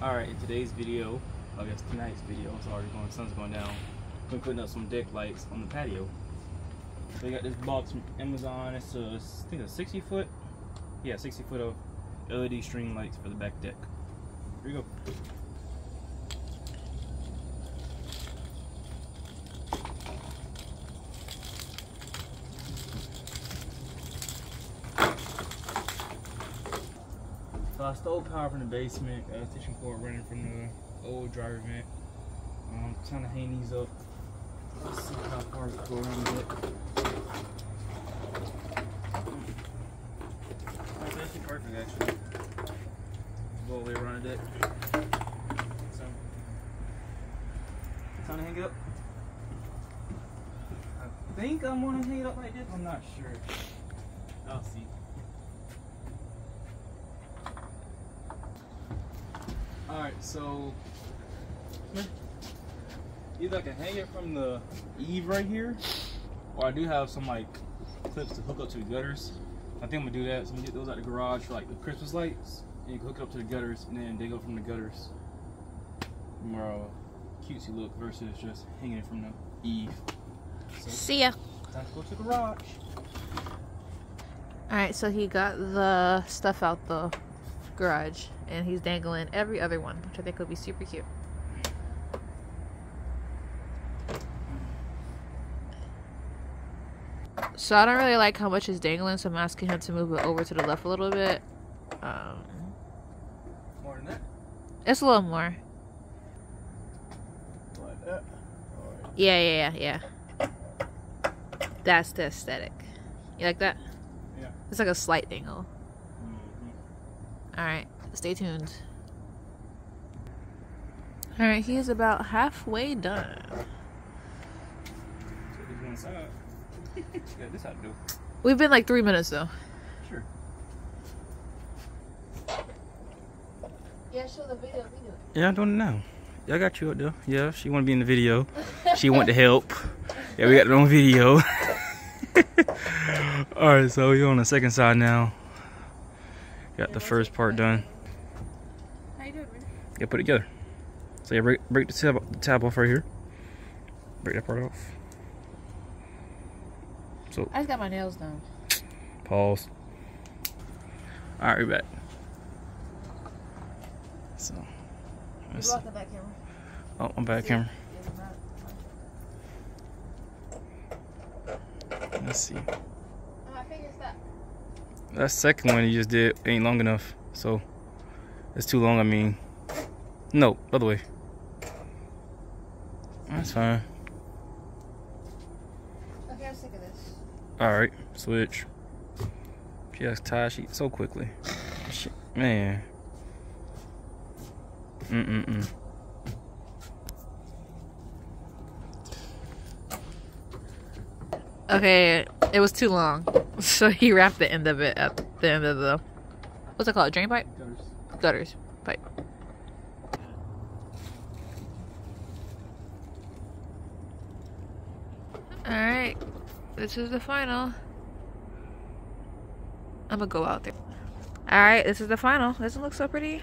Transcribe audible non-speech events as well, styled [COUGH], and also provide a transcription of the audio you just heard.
Alright, in today's video, I guess tonight's video, it's already going, sun's going down. We're putting up some deck lights on the patio. We got this box from Amazon. It's a, I think a 60 foot, yeah, 60 foot of LED string lights for the back deck. Here you go. So I stole power from the basement, uh, extension cord running from the old dryer vent. Um, trying to hang these up. Let's see how far we go around. That's actually perfect, actually. Go all the way around deck. So, time to hang it up. I think I'm gonna hang it up like this. I'm not sure. I'll see. Alright, so either I can hang it from the eave right here, or I do have some like clips to hook up to the gutters. I think I'm gonna do that. So I'm gonna get those out of the garage for like the Christmas lights, and you can hook it up to the gutters, and then they go from the gutters. More uh, cutesy look versus just hanging it from the eave. So, See ya. time to go to the garage. Alright, so he got the stuff out the garage and he's dangling every other one, which I think would be super cute. So I don't really like how much is dangling, so I'm asking him to move it over to the left a little bit. Um, More than that. it's a little more. Like that. Alright. Yeah, yeah, yeah, yeah. That's the aesthetic. You like that? Yeah. It's like a slight angle. Alright, stay tuned. Alright, he is about halfway done. So there's one side. yeah, this how to do. We've been like three minutes though. Sure. Yeah, show the video. video. Yeah, I'm doing it now. Yeah, I got you up there. Yeah, she want to be in the video. She want to help. Yeah, we got it on video. [LAUGHS] All right, so we're on the second side now. Got the first part done. How you doing, man? Yeah, put it together. So yeah, break, break the tab, the tab off right here. Break that part off. So I just got my nails done. pause. All right, we're back. So, let's see. the back camera. oh, I'm back, camera. Let's see. My finger's stuck. That second one you just did ain't long enough, so it's too long. I mean, no, other way. That's fine. Okay, I'm sick of this. All right, switch. She has tie sheet so quickly. She, man. Mm mm mm. Okay, it was too long. So he wrapped the end of it at the end of the what's it called? Drain pipe? Gutters pipe. Alright. This is the final. I'm gonna go out there. Alright, this is the final. Doesn't look so pretty.